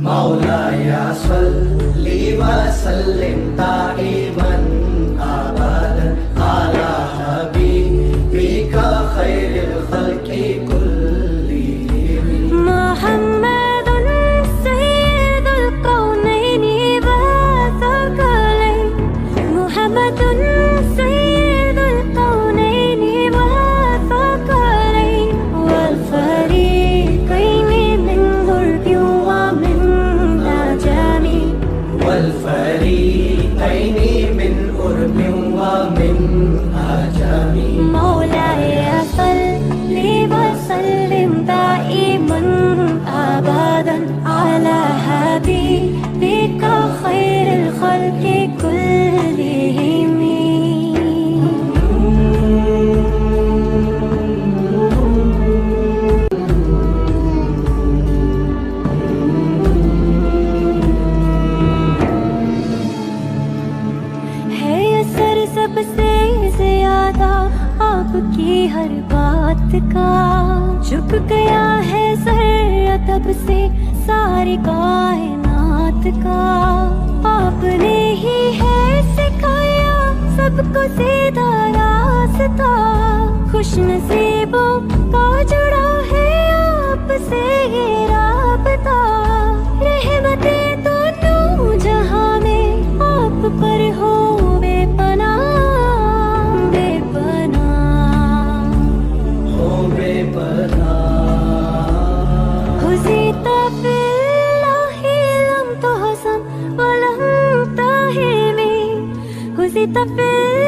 مولاي صل وسلم دائما والفريقين من قرب ومن عجم مولاي صل وسلم دائما ابدا على حبيبك خير الخلق كلهم सबसे ज़्यादा आपकी हर बात का झुक गया है सर, तब से सारी कायनात का आपने ही है सिखाया सबको सीधा रास्ता। खुश नसीबों का जुड़ा في الله لم تهزم ولم تهمي هزيت في